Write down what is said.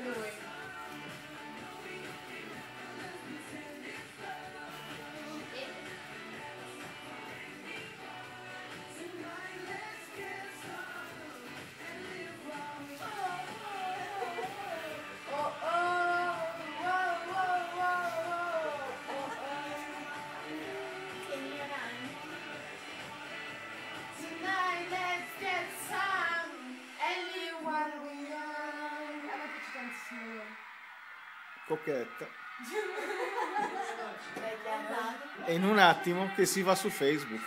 annoying. Tonight, let's get some. Pochetta. Esatto. e in un attimo che si va su Facebook.